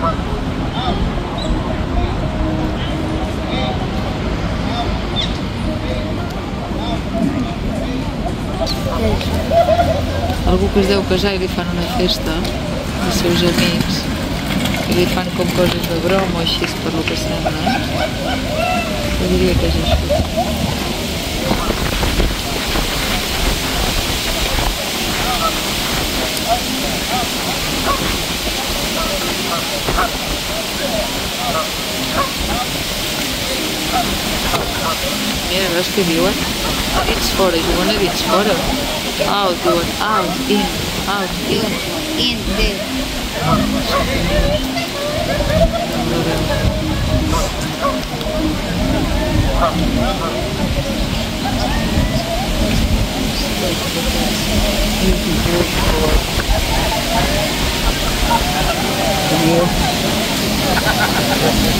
Algú que es deu casar i li fan una festa als seus amics i li fan com coses de broma o així per lo que sembla. Eh? Jo diria que és això. Mira, veus què diuen? A dins fora, juguen a dins fora. Out, diuen out, in, out, in. In there. Què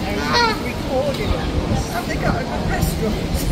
you've. Have they got a restaurant?